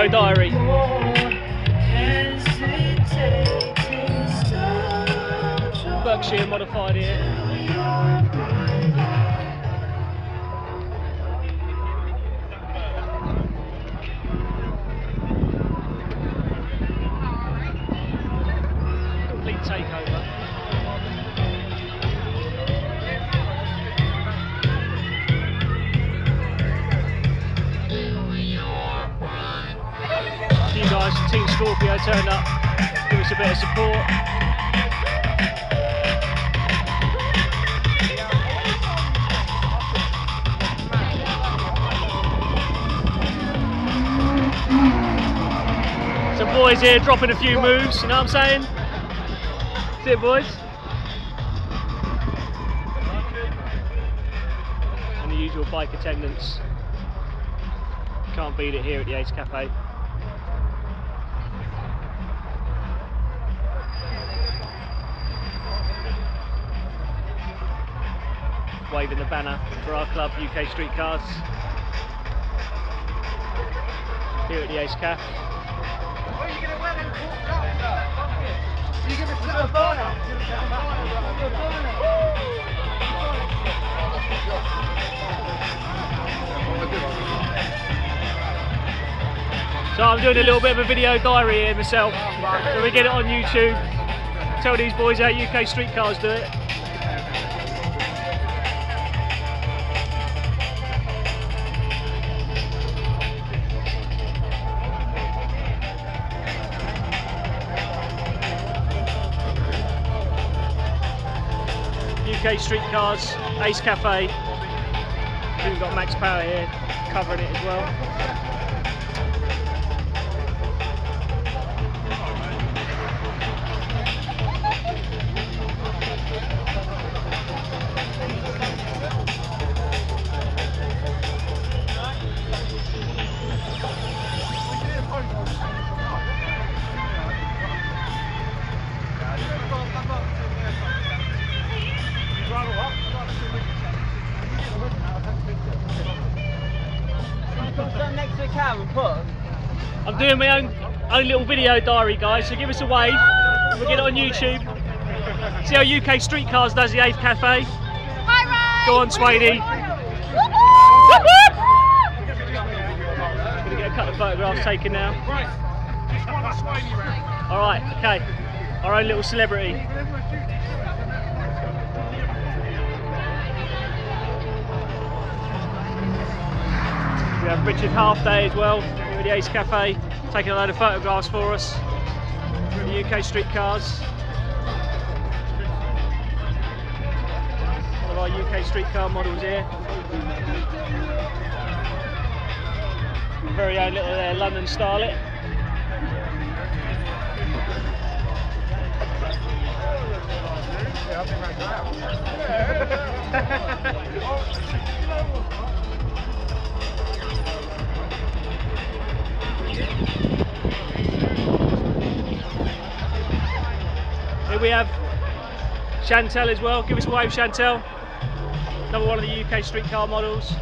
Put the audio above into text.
Video Diary. Berkshire modified here. Complete takeover. Scorpio turned up, give us a bit of support. Some boys here dropping a few moves, you know what I'm saying? That's it, boys. And the usual bike attendance. Can't beat it here at the Ace Cafe. Waving the banner for our club, UK Street Cars. Here at the Ace Cafe. So I'm doing a little bit of a video diary here myself. So we get it on YouTube. Tell these boys how UK Streetcars do it. UK street cars, Ace Cafe. We've got Max Power here covering it as well. Camera and put. I'm doing my own own little video diary, guys. So give us a wave. We'll get it on YouTube. See how UK Street Cars does the Ace Cafe. Hi, Ray! Go on, Swadey. Whoop, whoop! Gonna get a couple of photographs taken now. All right, okay. Our own little celebrity. Have Richard Halfday as well with the Ace Cafe, taking a load of photographs for us. The UK streetcars. One of our UK streetcar models here. Very own little uh, London Starlet. Here we have Chantel as well. Give us a wave, Chantel. Another one of the UK street car models.